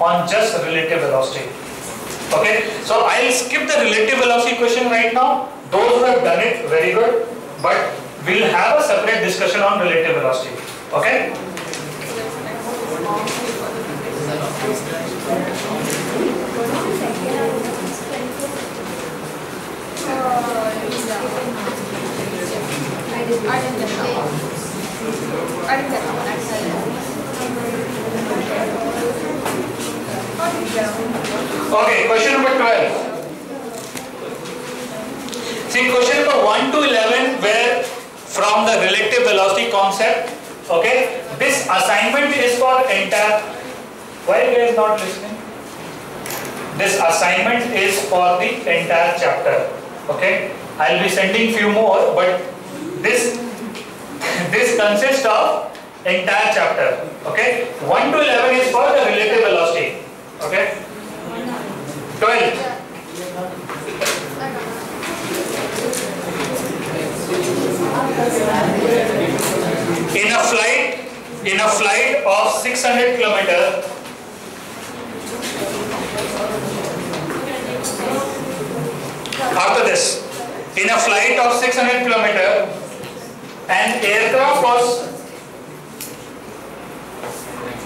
on just relative velocity. Okay, so I'll skip the relative velocity question right now. Those who have done it, very good. But we'll have a separate discussion on relative velocity. Okay? Okay, question number 12. See, question number 1 to 11 were from the relative velocity concept. Okay, this assignment is for entire. Why you guys not listening? This assignment is for the entire chapter. Okay, I'll be sending few more, but this this consists of entire chapter. Okay, 1 to 11 is for the relative velocity. Okay, 12. In a flight, in a flight of 600 kilometer, after this, in a flight of 600 kilometer, an aircraft was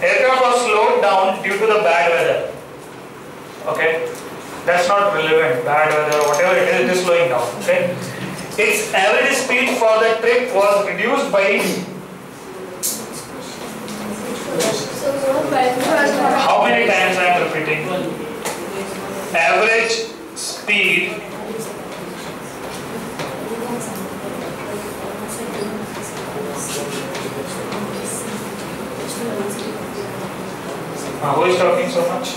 aircraft was slowed due to the bad weather. Okay, that's not relevant. Bad weather, whatever it is, it is slowing down. Okay, its average speed for the trip was reduced by how many times I am repeating? Average speed Uh, who is talking so much?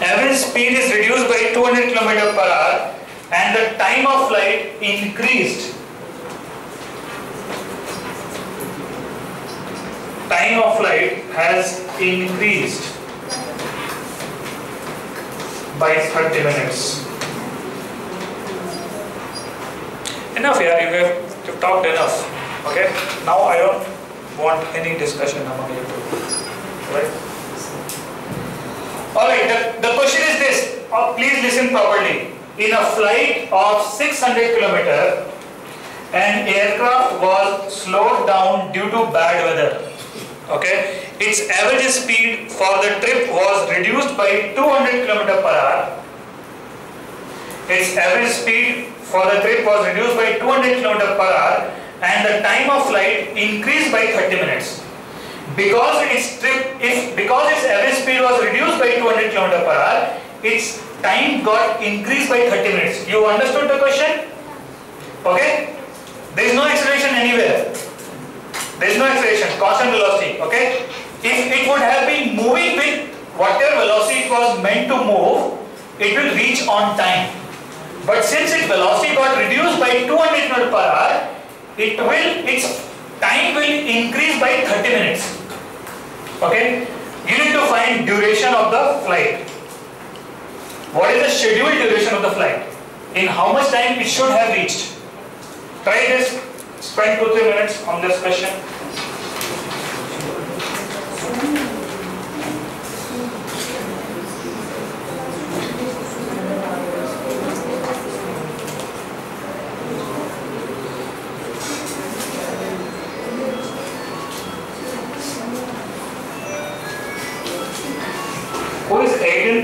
Average speed is reduced by 200 km per hour and the time of flight increased. Time of flight has increased by 30 minutes. Enough here, you have talked enough. Okay, now I don't want any discussion among you two. Right? Alright, the, the question is this. Uh, please listen properly. In a flight of 600 kilometer, an aircraft was slowed down due to bad weather. Okay, its average speed for the trip was reduced by 200 km per hour. Its average speed for the trip was reduced by 200 km per hour and the time of flight increased by 30 minutes. Because its trip, if because its average speed was reduced by 200 km per hour, its time got increased by 30 minutes. You understood the question? Okay? There is no acceleration anywhere. There is no acceleration, constant velocity. Okay? If it would have been moving with whatever velocity it was meant to move, it will reach on time. But since its velocity got reduced by 200 km per hour, it will its time will increase by 30 minutes. Okay? You need to find duration of the flight. What is the scheduled duration of the flight? In how much time it should have reached? Try this. Spend 2-3 minutes on this question.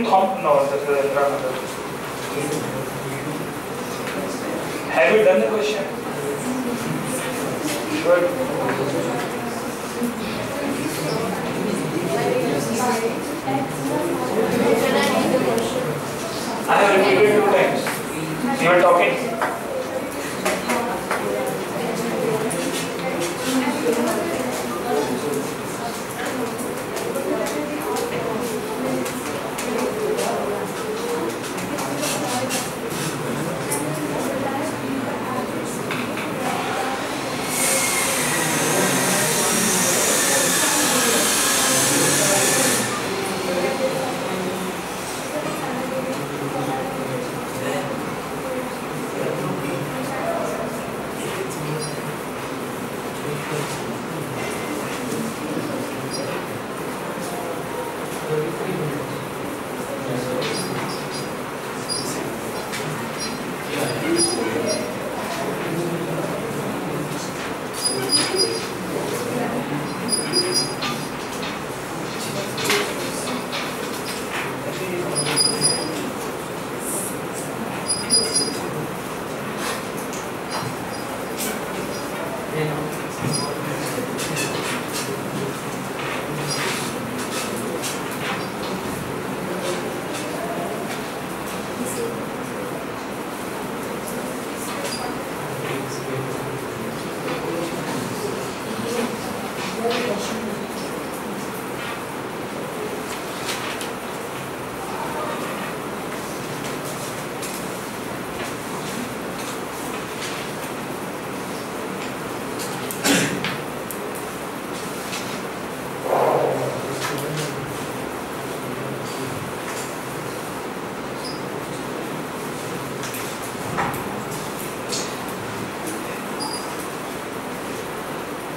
No, this is Have you done the question? Sure. I have repeated two times. You are talking.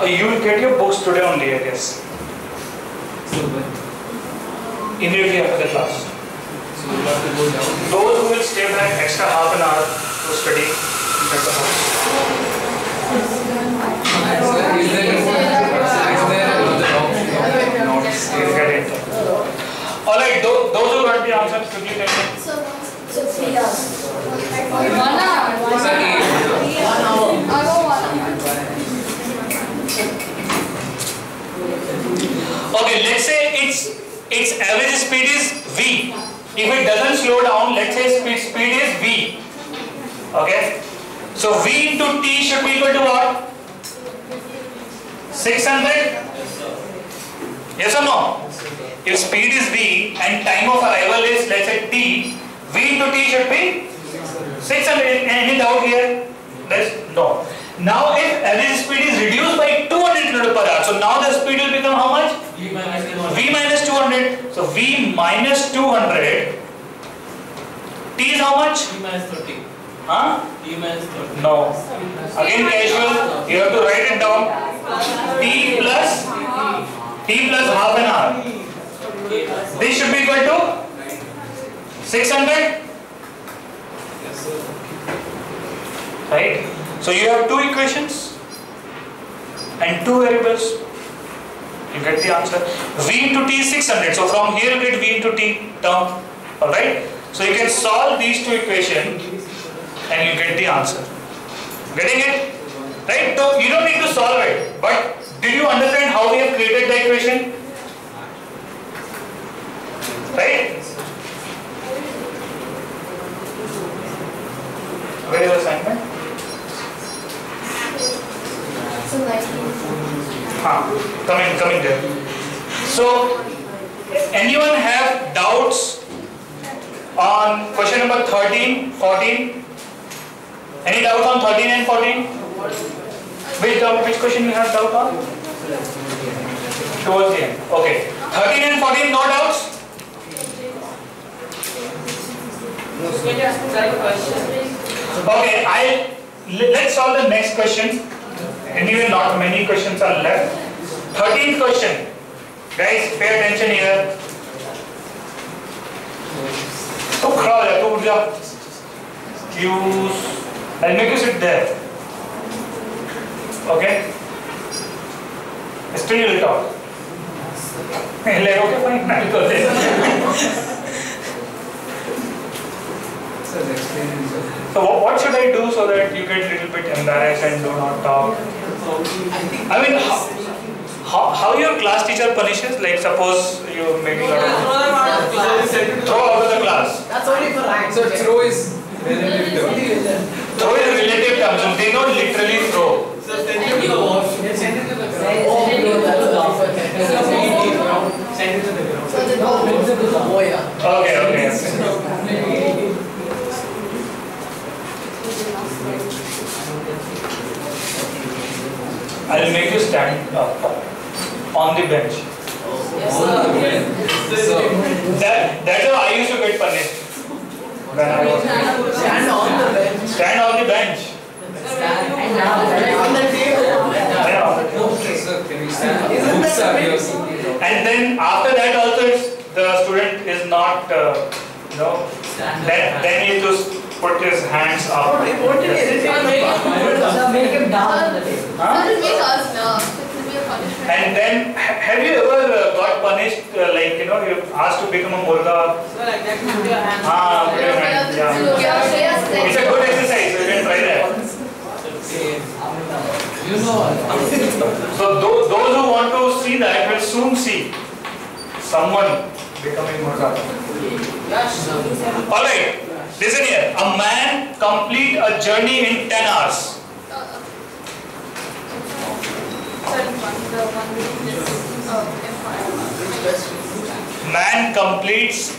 You will get your books today only, I guess. Immediately after the class. So you have to go down. Those who will stay back extra half an hour to study, get the books. Is there, is there another option of notes? Please get it. All right, those who got the answers, quickly tell me. So, so three hours. One hour. Sir, eight. I'll go one hour. Okay, let's say its its average speed is v. If it doesn't slow down, let's say speed speed is v. Okay, so v into t should be equal to what? 600. Yes or no? If speed is v and time of arrival is let's say t, v into t should be 600. Any doubt here? There's no. Now if average speed is reduced by 200 km per hour, so now the speed will become how much? V minus 200. So V minus 200. T is how much? V minus 30. Huh? No. Again casual. You have to write it down. T plus T plus half an hour. This should be equal to 600. Right? So you have two equations and two variables. You get the answer. V into T is 600. So from here you get V into T term. Alright? So you can solve these two equations and you get the answer. Getting it? Right? So you don't need to solve it. But did you understand how we have created the equation? Right? Where is assignment? So like, Huh, coming, coming there. So, anyone have doubts on question number 13, 14? Any doubts on 13 and 14? Which doubt, which question you have doubt on? Towards the end. Okay. 13 and 14, no doubts? Okay, I let's solve the next question. Anyway, not many questions are left. 13th question. Guys, pay attention here. तो खड़ा हो जा तू उठ जा use I'll make you sit there okay still you will talk like okay fine I'll go there Sir, explain it, sir. so what, what should I do so that you get little bit embarrassed and do not talk I mean how, how, how your class teacher punishes like suppose you maybe got throw out of the class That's only for rank. So throw is relative term. throw is relative term so they don't literally throw So Send it to the Oh, no, that's a lot. Send it to the ground. so the No, principal. Oh, yeah. okay okay, okay. I'll make you stand up on the bench. Sir, That, that's how I used to get punished. When I was Stand on the bench. stand on the bench. Stand on the table. Yeah, on the table. can you stand? Books are here, sir. And then after that also it's, the student is not, uh, you know, then, then he just put his hands up. What did Make him down on the table. Huh? Make us nerve. It will be a punishment. And then, have you ever uh, got punished, uh, like, you know, you're asked to become a murga? Ah, put your hand, yeah. It's a good exercise, you can try that. You know. So those, those who want to see that will soon see someone becoming murga. Alright, listen here. A man complete a journey in 10 hours. Man completes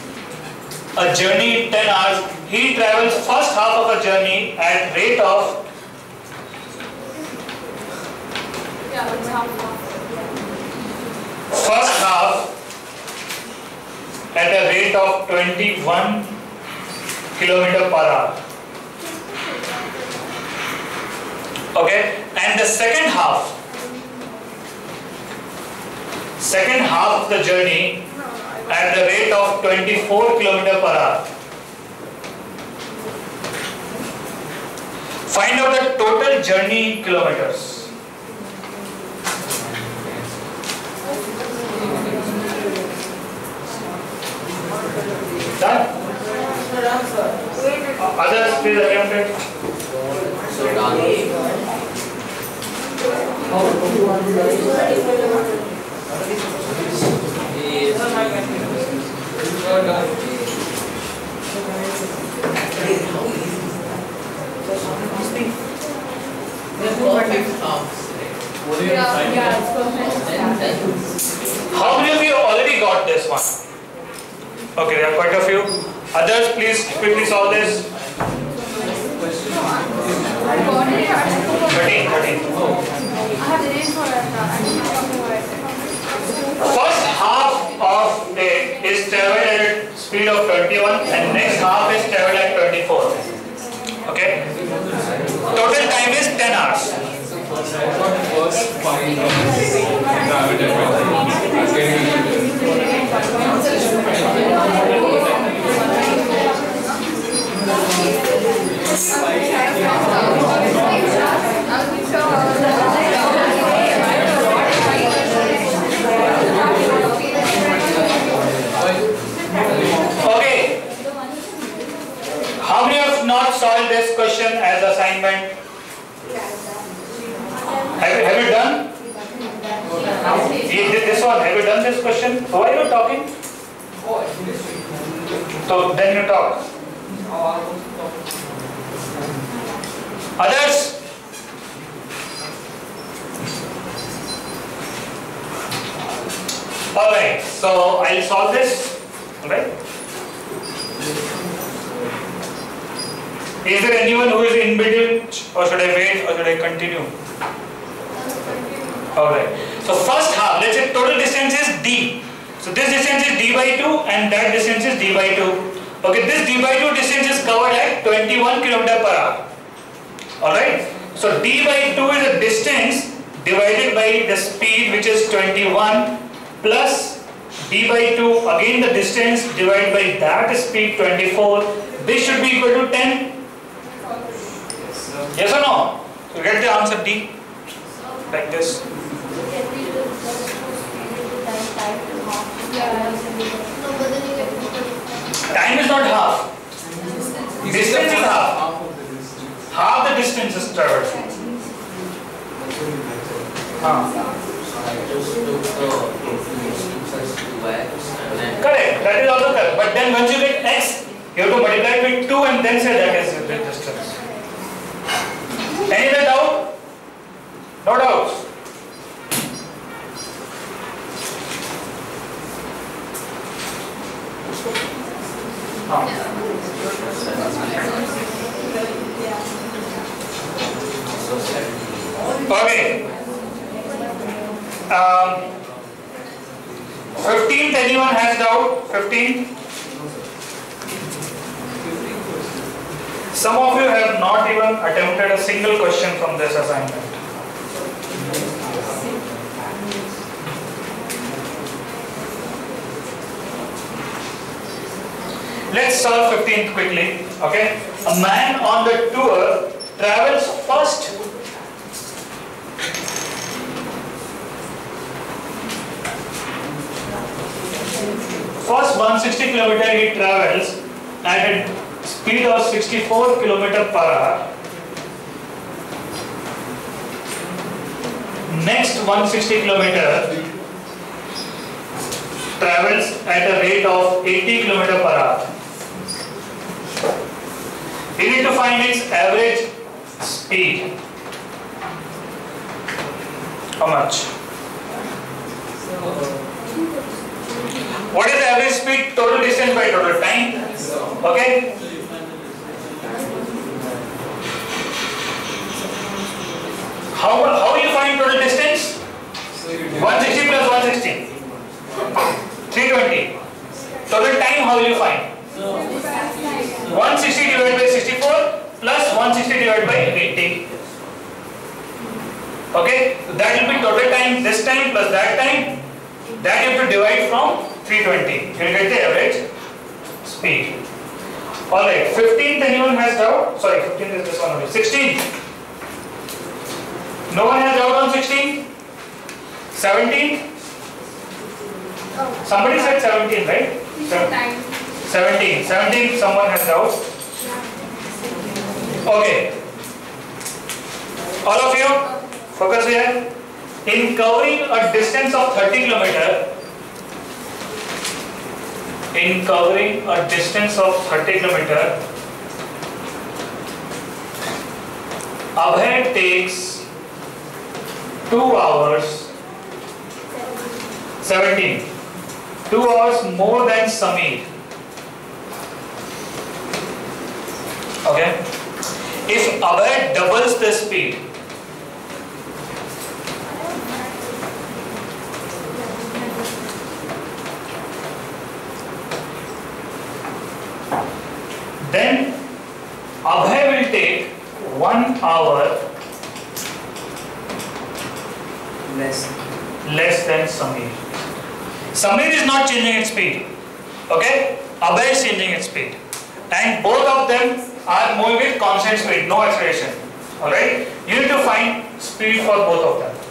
a journey in 10 hours. He travels first half of a journey at rate of first half at a rate of 21 kilometer per hour. Okay, and the second half second half of the journey at the rate of 24 kilometer per hour. Find out the total journey in kilometers. Done? Others, please attempt it. Oh, so How many of you already got this one? Okay, there are quite a few. Others, please quickly solve this. I I 13, 13. I have the name for it now. I need to talk about it. First half of it is traveled at speed of 21 and next half is traveled at 24. Okay? Total time is 10 hours. first find I'll be sure. Okay. How many have not solved this question as assignment? Have you, have you done? You did this one. Have you done this question? So why are you talking? So then you talk. Others? Alright, so I'll solve this. Alright? Is there anyone who is in between or should I wait or should I continue? Alright, so first half, let's say total distance is d. So this distance is d by 2 and that distance is d by 2. Okay, this d by 2 distance is covered at 21 km per hour. Alright, so d by 2 is a distance divided by the speed which is 21 plus d by 2 again the distance divided by that speed 24. This should be equal to 10. Yes or no? So get the answer D like this. Time is not half. Distance is half. Half the distance is traveled. Huh. just took the information such to x and then Correct, that is also correct. But then once you get x, you have to multiply it with 2 and then say that is the distance. Any doubt? No doubts? Okay. Um, 15th, anyone has doubt? 15? Some of you have not even attempted a single question from this assignment. Let's solve 15th quickly. Okay. A man on the tour travels first First 160 kilometer he travels at a speed of 64 kilometer per hour. Next 160 kilometer travels at a rate of 80 kilometer per hour. We need to find its average speed. How much? What is the average speed total distance by total time. Okay? How, how you find total distance? So you do 160 plus 160. 320. Total time, how will you find? 160 divided by 64 plus 160 divided by 80. Okay, that will be total time this time plus that time. That you have to divide from 320. You get the average speed. Alright, 15th anyone has doubt? Sorry, 15th is this one only. 16th. No one has doubt on 16th? 17th? Somebody said 17, right? Teacher time. 17. 17, someone has doubt? Okay. All of you, focus here. In covering a distance of 30 kilometer, in covering a distance of 30 kilometer, Abhay takes 2 hours 17. 2 hours more than Samir. Okay. If Abhay doubles the speed, then Abhay will take 1 hour Less. less than Samir. Samir is not changing its speed. Okay? Abhay is changing its speed. And both of them are moving with constant speed, no acceleration. Alright? You need to find speed for both of them.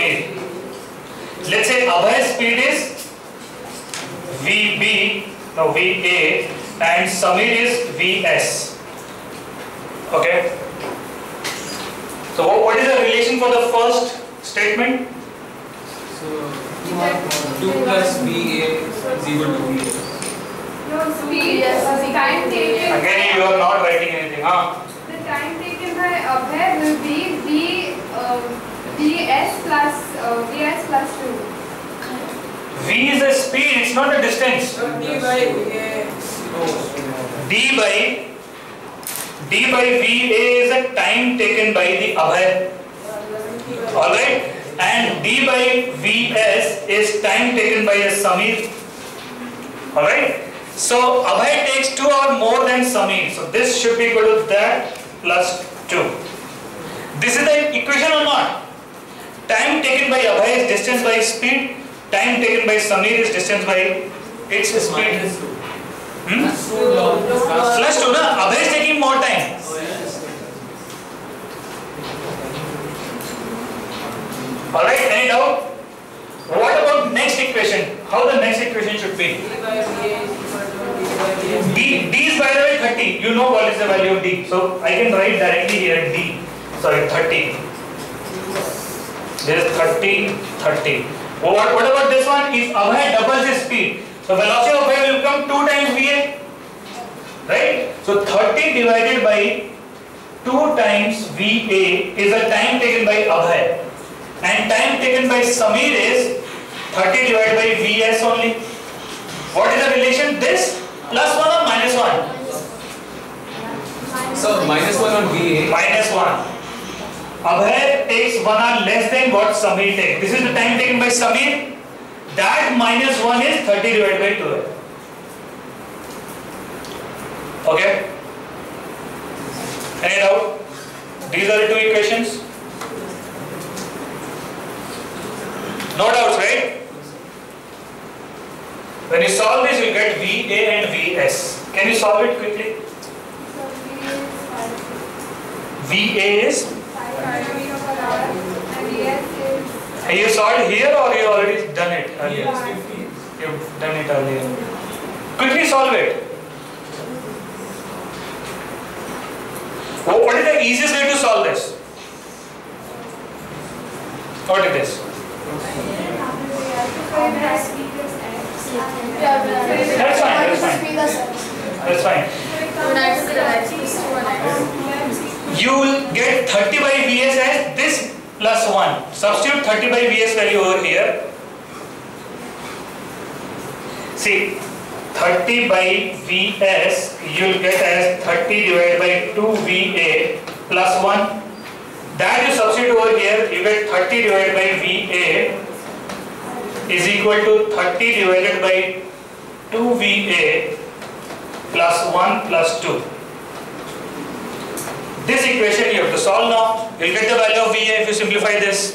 More. Let's say Abhay's speed is VB, no VA, and Samir is VS. Okay. So what- what is the relation for the first statement? So 2 plus VA is equal to VA. No, speed, the time taken. Again, you are not writing anything, huh? The time taken by Abhay will be V, um, Vs plus, uh, Vs plus 2. V is a speed, it's not a distance. D by VA. D by D by VA is a time taken by the Abhay. Alright? And D by Vs is time taken by the Samir. Alright? So Abhay takes 2 or more than Samir. So this should be equal to that plus 2. This is the equation or not? Time taken by Abhay is distance by speed. Time taken by Samir is distance by its speed. Minus Hmm? Plus 2 log. Plus Plus 2 na? Abhay is taking more time. Alright, any doubt? What about next equation? How the next equation should be. D is equal to D by D, D is by the way 30. You know what is the value of D. So I can write directly here D. Sorry, 30. There is 30, 30. What, what about this one? If Abhay doubles his speed, so velocity of Abhay will become 2 times VA. Right? So 30 divided by 2 times VA is the time taken by Abhay. And time taken by Samir is 30 divided by VS only. What is the relation? This plus 1 or minus 1? So minus one on VA. Minus 1. Abhay takes 1 hour less than what Samir takes. This is the time taken by Samir. That minus 1 is 30 divided by 12. Okay? Any doubt? These are the two equations. No doubts, right? When you solve this, you get VA and VS. Can you solve it quickly? So V is VA is, 5 kilometer per hour and VS is you solved here or you already done it earlier? Yes. You've done it earlier. Quickly solve it. What is the easiest way to solve this? What is this? That's fine, that's fine. That's fine. You will get 30 by Vs as this plus 1. Substitute 30 by Vs value over here. See, 30 by Vs you will get as 30 divided by 2 Va plus 1. That you substitute over here, you get 30 divided by Va is equal to 30 divided by 2 Va plus 1 plus 2. This equation you have to solve now. You'll get the value of VA if you simplify this.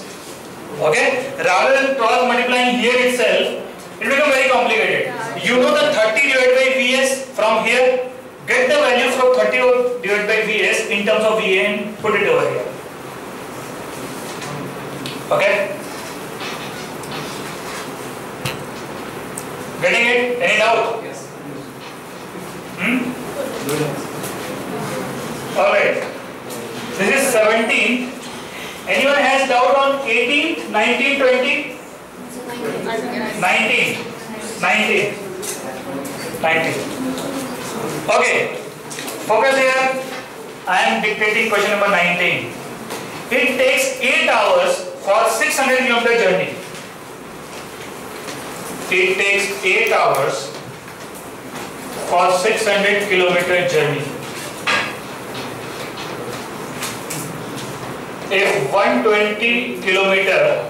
Okay? Rather than cross multiplying here itself, it will become very complicated. You know the 30 divided by VS from here. Get the value from 30 divided by VS in terms of VA and put it over here. Okay? Getting it? Any doubt? Yes. Hmm? Alright. This is 17. Anyone has doubt on 18, 19, 20? 19. 19. 19. Okay. Focus here. I am dictating question number 19. It takes 8 hours for 600 kilometer journey. It takes 8 hours for 600 kilometer journey. If 120 kilometer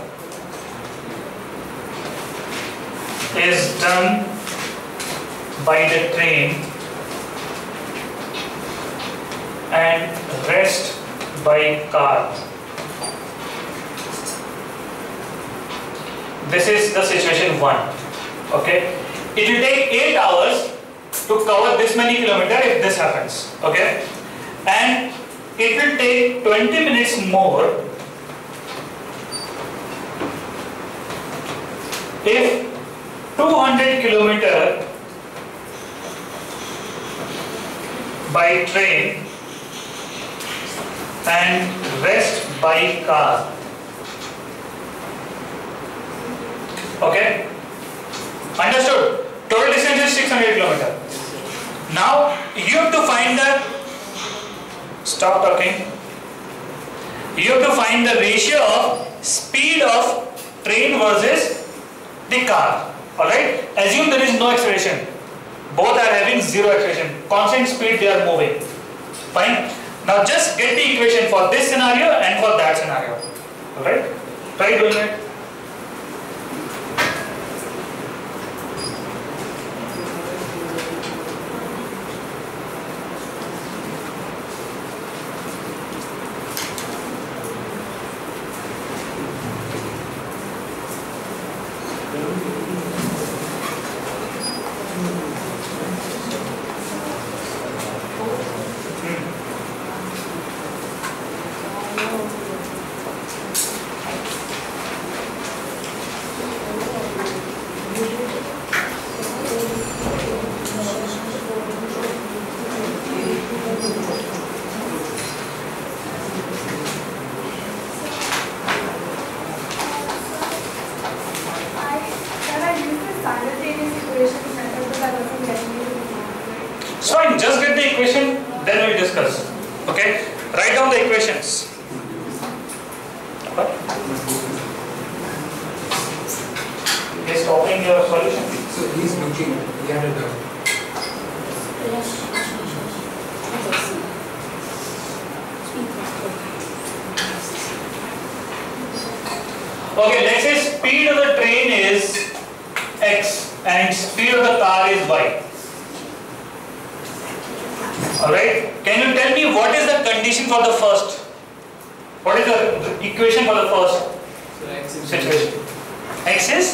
is done by the train and rest by car. This is the situation one. Okay. It will take 8 hours to cover this many kilometer if this happens. Okay. And it will take 20 minutes more if 200 kilometer by train and rest by car. Okay? Understood? Total distance is 600 kilometer. Now you have to find the stop talking. You have to find the ratio of speed of train versus the car. Alright? Assume there is no acceleration. Both are having zero acceleration. Constant speed they are moving. Fine? Now just get the equation for this scenario and for that scenario. Alright? Try doing it. Okay, let's say speed of the train is x and speed of the car is y. Alright, can you tell me what is the condition for the first? What is the equation for the first So X is situation? X is?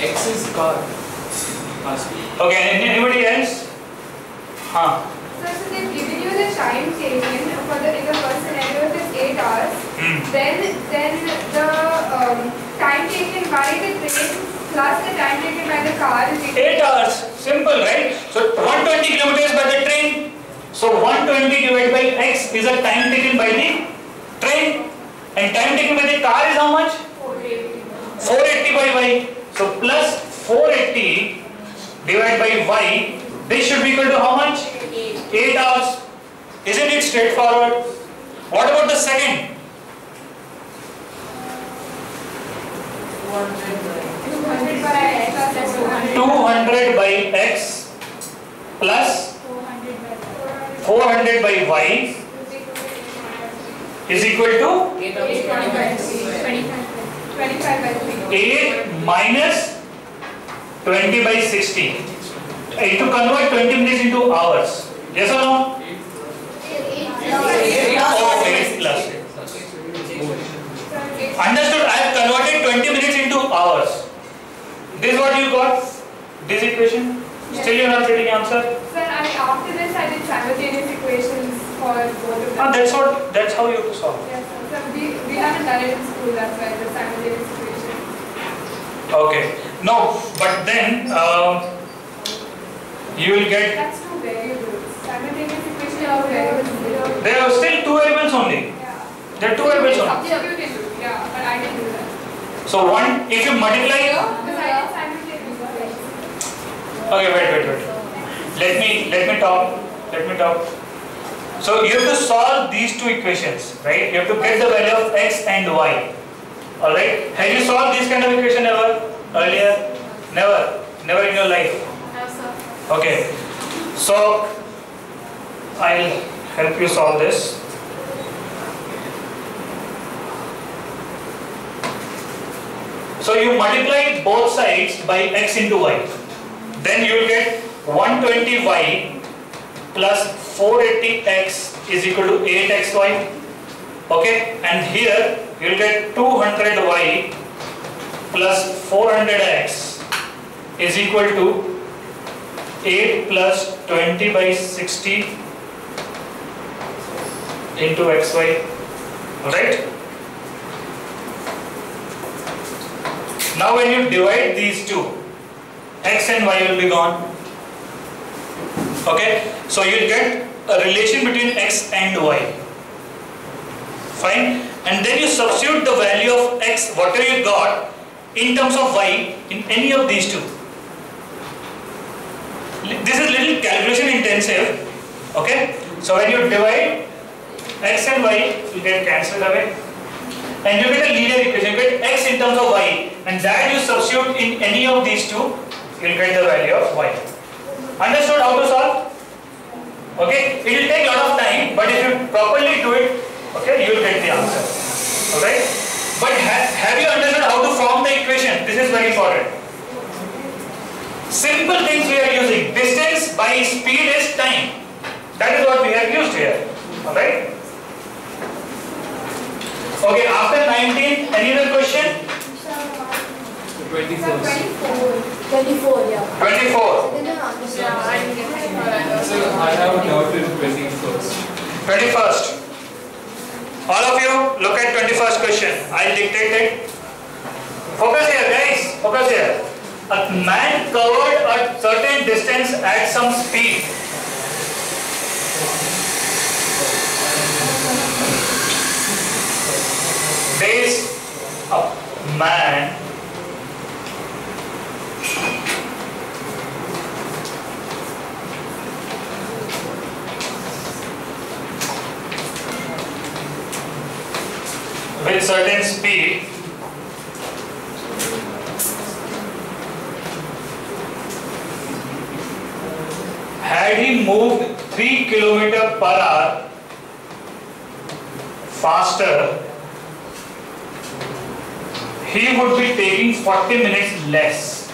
X is car. Car. Okay, anybody else? Huh. So, so they've given you the time taken for the in the first scenario it is eight hours. Then then the um, time taken by the train plus the time taken by the car is equal 8 hours, simple right? So 120 kilometers by the train. So 120 divided by x is the time taken by the train. And time taken by the car is how much? 480 by y. So plus 480 divided by y, this should be equal to how much? 8 hours. Isn't it straightforward? What about the second? 200 by x plus 400 200 by x plus 400 by y is equal to 25 by 3. 8 minus 20 by 60. Uh, To convert 20 minutes into hours. Yes or no? Oh, 8 plus. Understood? I have converted 20 minutes into hours. This is what you got? This equation? Still you are not getting answer? Sir, I, after this I did simultaneous equations for both of them. Ah, that's what, that's how you have to solve. Yes, sir. So we, we haven't done it in school, that's why the simultaneous equation. Okay. No, but then um, you will get, That's two variables. Simultaneous equation of variables. there are still two variables only. Yeah. There are two variables only. Yeah, but I didn't do that. So one, if you multiply, Because I did simultaneous equations. Okay, wait, wait, wait. Let me, let me talk, let me talk. So you have to solve these two equations, right? You have to get the value of x and y. Alright? Have you solved this kind of equation ever? Earlier? Never? Never in your life? No, sir. Okay. So I'll help you solve this. So you multiply both sides by x into y. Then you will get 120y plus 480x is equal to 8xy. Okay, and here you will get 200y plus 400x is equal to 8 plus 20 by 60 into xy. Alright? Now when you divide these two, x and y will be gone. Okay? So you'll get a relation between x and y. Fine? And then you substitute the value of x, whatever you got, in terms of y in any of these two. This is little calculation intensive. Okay? So when you divide x and y, you get cancelled away. And you get a linear equation. You get x in terms of y. And that you substitute in any of these two, you will get the value of y. Understood how to solve? Okay? It will take a lot of time, but if you properly do it, okay, you will get the answer. Alright? But ha have you understood how to form the equation? This is very important. Simple things we are using. Distance by speed is time. That is what we have used here. Alright? Okay, after 19, any other question? So 21st. 24. 24, yeah. 24. I. Yeah, I didn't get 24 either. So I have a doubt in 21st. 21st. All of you, look at 21st question. I'll dictate it. Focus here, guys. Focus here. A man covered a certain distance at some speed. There is a man with certain speed. Had he moved 3 kilometer per hour faster he would be taking 40 minutes less.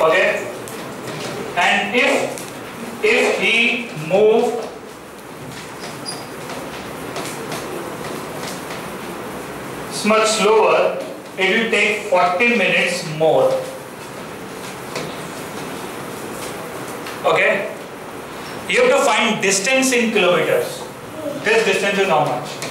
Okay? And if if he moved much slower it will take 40 minutes more. Okay? You have to find distance in kilometers. This distance is how much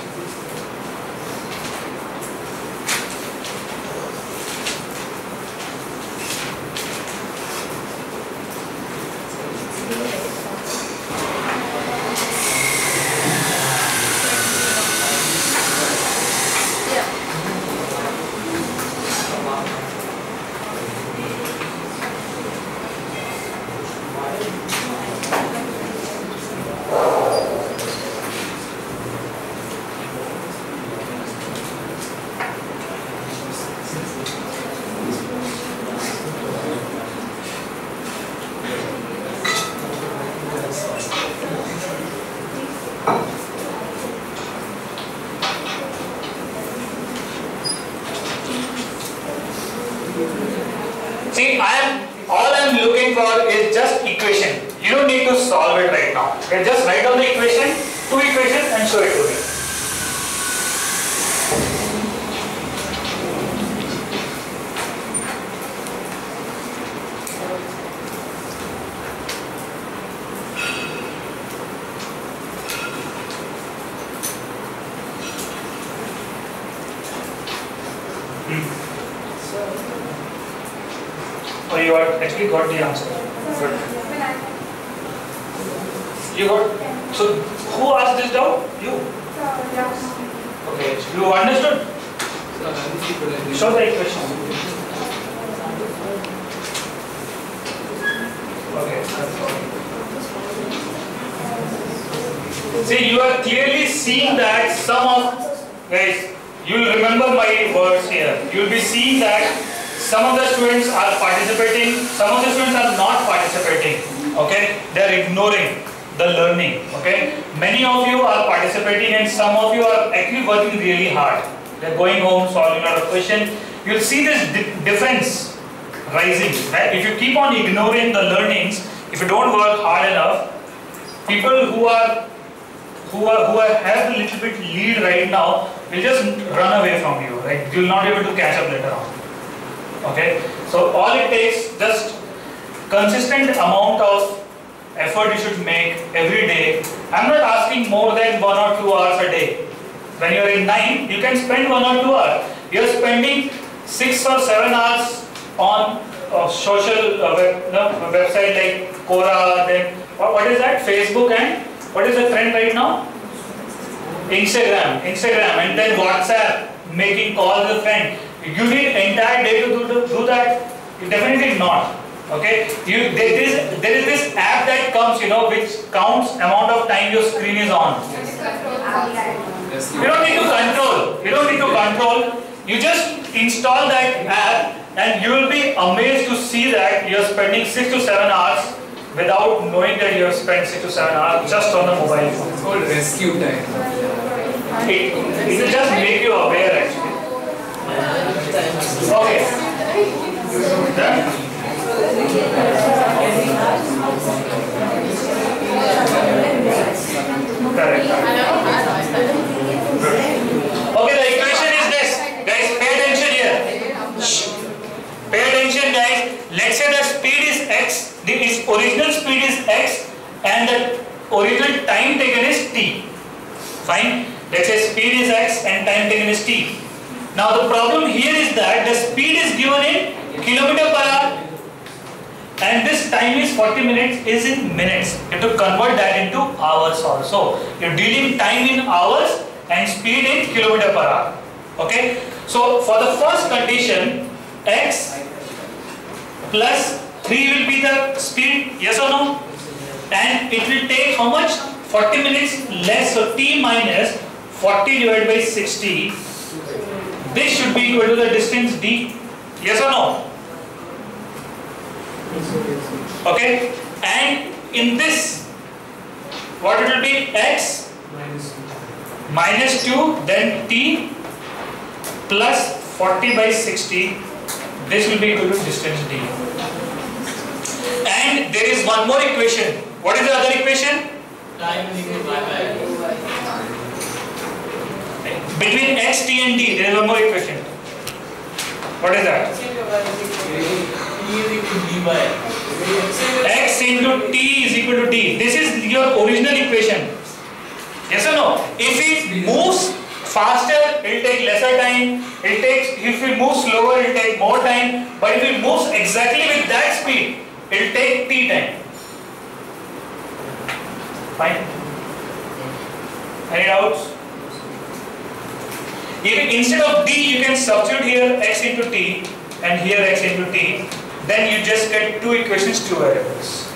See, I am all I am looking for is just equation. You don't need to solve it right now. Okay, just write down the equation, two equations, and show it to me. Oh, you got the answer. You got. So who asked this down? You. Okay. You understood? Show the equation. Okay. See, you are clearly seeing that some of guys. You will remember my words here. You will be seeing that some of the students are participating, some of the students are not participating. Okay, they are ignoring the learning. Okay, many of you are participating, and some of you are actually working really hard. They're going home solving a of questions. You'll see this di- difference rising. Right? If you keep on ignoring the learnings, if you don't work hard enough, people who are who are who are, have a little bit lead right now will just run away from you. Right? You'll not be able to catch up later on. Okay. So all it takes just consistent amount of effort you should make every day. I'm not asking more than one or two hours a day. When you're in nine, you can spend one or two hours. You're spending six or seven hours on uh, social uh, web, no, website like Quora, then what, what is that? Facebook and what is the trend right now? Instagram, Instagram, and then WhatsApp, making calls with friends. You need entire day to do, to do that? Definitely not. Okay, you there is there is this app that comes, you know, which counts amount of time your screen is on. You don't need to control. You don't need to control. You just install that app and you will be amazed to see that you're spending six to seven hours without knowing that you have spent six to seven hours just on the mobile phone. It's called RescueTime. It, it will just make you aware actually. Okay. Done? Okay, the equation is this. Guys, pay attention here. Pay attention, guys. Let's say the speed is x, the original speed is x, and the original time taken is t. Fine. Let's say speed is x and time taken is t. Now the problem here is that the speed is given in kilometer per hour and this time is 40 minutes is in minutes. You have to convert that into hours also. You're dealing time in hours and speed in kilometer per hour. Okay. So for the first condition, x plus 3 will be the speed, yes or no? And it will take how much? 40 minutes less, so t minus 40 divided by 60. This should be equal to the distance d. Yes or no? Okay. And in this, what it will be? x minus 2, then t plus 40 by 60. This will be equal to distance d. And there is one more equation. What is the other equation? Time to by Between x, t and d, there is one more equation. What is that? X into t is equal to d. This is your original equation. Yes or no? If it moves faster, it will take lesser time. It takes, if it moves slower, it will take more time. But if it moves exactly with that speed, it will take t time. Fine. Any doubts? If instead of d, you can substitute here x into t and here x into t, then you just get two equations, two variables.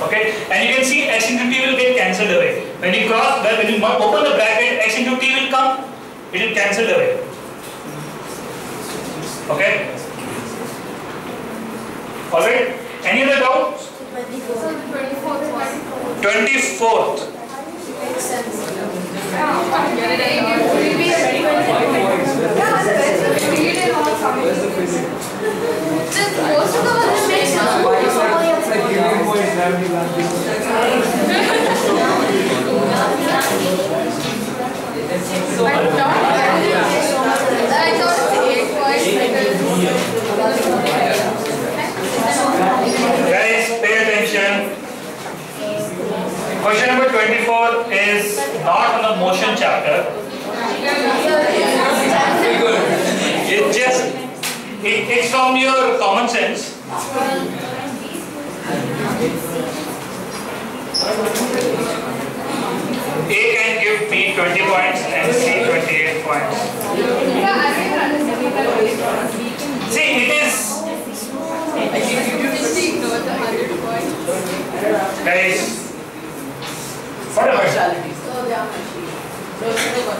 Okay, and you can see x into t will get cancelled away. When you cross, when you open the bracket, x into t will come, it will cancel away. Okay? Alright? Any other doubt? So the 24th one. 24th. Question number 24 is not on the motion chapter. It just, it, it's from your common sense. A can give B 20 points and C 28 points. See, it is, Just ignore the 100 points. guys, whatever.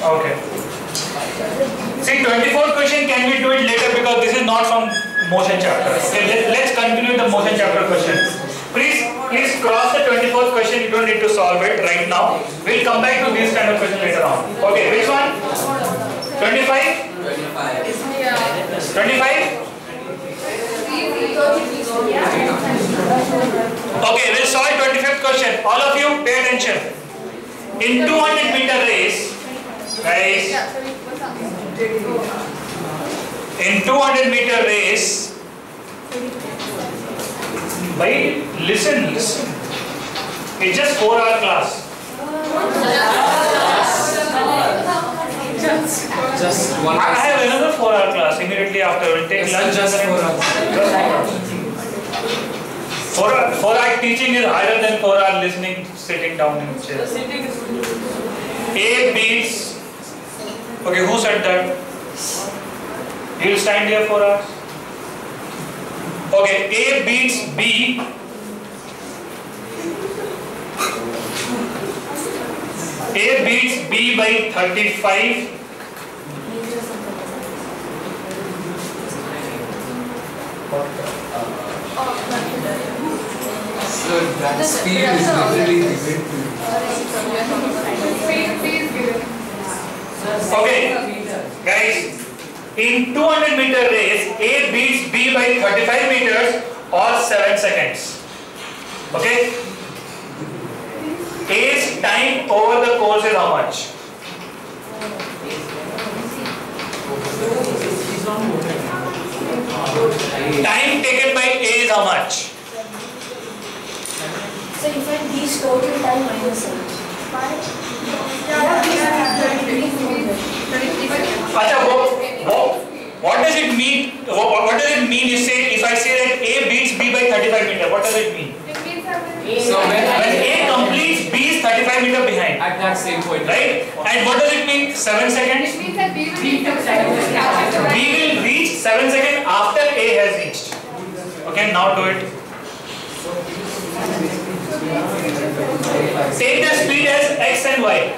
Okay. See, 24th question, can we do it later because this is not from motion chapter. Okay, let, let's continue the motion chapter question. Please, please cross the 24th question. You don't need to solve it right now. We'll come back to these kind of questions later on. Okay, which one? Twenty five. Twenty five. Twenty five. Okay, we'll solve 25th question. All of you, pay attention. In 200 meter race, guys, Yeah, sorry, what's up? in 200 meter race, by listen, listen. It's just 4 hour class. Just one. I have another 4 hour class immediately after. We'll take lunch. just four hours. Just four hours. Four hour, four hour teaching is higher than four hour listening, sitting down in chair. A beats. Okay, who said that? You'll stand here for us. Okay, A beats B. A beats B by 35. So that speed is literally given Okay, guys, in 200 meter race, A beats B by 35 meters or 7 seconds. Okay, A's time over the course is how much? Time taken by A is how much? So if find B's total time minus 7. 5. अच्छा what does it mean what, what does it mean if say if I say that A beats B by 35 meter what does it mean? So when, A completes B is 35 meter behind. At that same point. Right? And what does it mean? 7 seconds? It means that B will reach B will reach 7 seconds after A has reached. Okay now do it. Take the speed as x and y.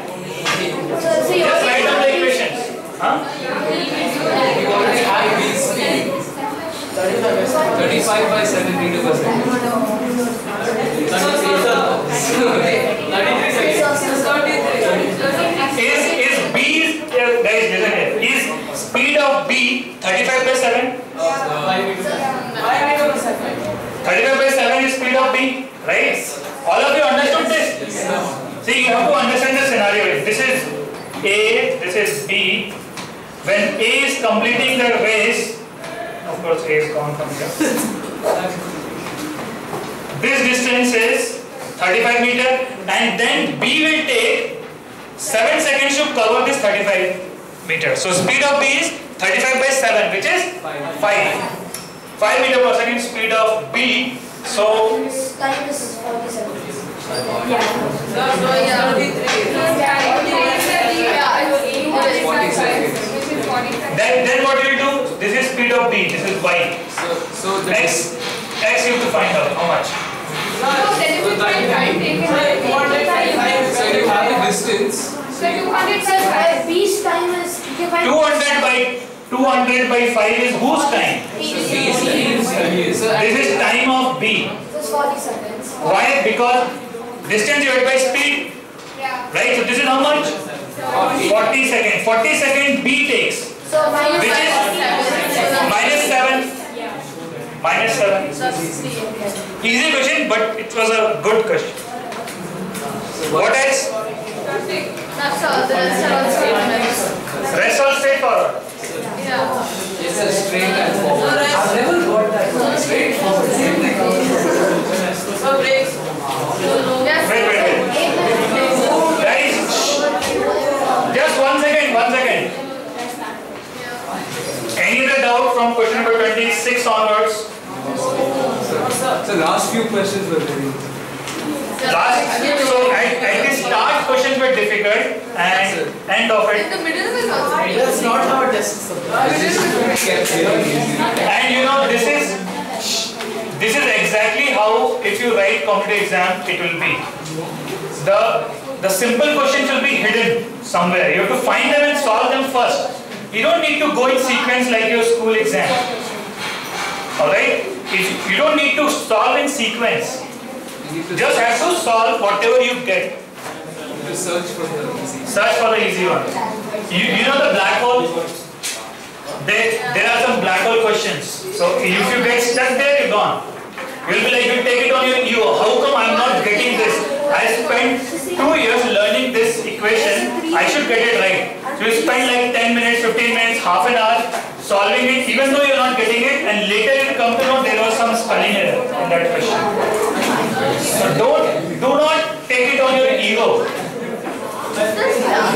Just write down the equations. Huh? We already speed. 35 by 7 meter per second. Is is b uh, guys listen here. Is speed of b 35 by 7? 35 by 7 is speed of b, right? All of you understood this? See, you have to understand the scenario. This is A, this is B. When A is completing the race, of course A is gone from here. This distance is 35 meter and then B will take 7 seconds to cover this 35 meter. So speed of B is 35 by 7 which is 5. 5 meter per second speed of B. So His time is 47. then, then what you will do? This is speed of B, this is Y. So, so the X, X you have to find out how much. so you have the distance. B's time is divided 200 by 200 by 5 is whose time? So This is time of B. This 40 seconds. Why? Because distance divided by speed, right? So this is how much? 40 seconds. 40 seconds B takes. So minus Which is minus 7. Minus 7. Easy question, but it was a good question. What else? That's all, that's all. Rest all straightforward. Yeah. it's a straight and forward. I've never got that. Straight forward. Same thing. Yes. Wait, wait, wait. Guys, just one second, one second. Any other doubt from question number 26 onwards? So last few questions were very Last, so at, at the start questions were difficult and end of In it. the middle is also. That's not how a test It's just kept very easy. And you know this is this is exactly how if you write competitive exam it will be. The the simple questions will be hidden somewhere. You have to find them and solve them first. You don't need to go in sequence like your school exam. Alright? If You don't need to solve in sequence. You need to Just have to solve whatever you get to search for the easy one. Search for the easy one. You, you know the black hole? They, there are some black hole questions. So if you get stuck there, you're gone. You'll be like, you take it on your, you, how come I'm not getting this? I spent two years learning this equation. I should get it right. So you spend like 10 minutes, 15 minutes, half an hour solving it, even though you're not getting it, and later you come to know there was some spelling error in that question. So don't, do not take it on your ego. 私たちが。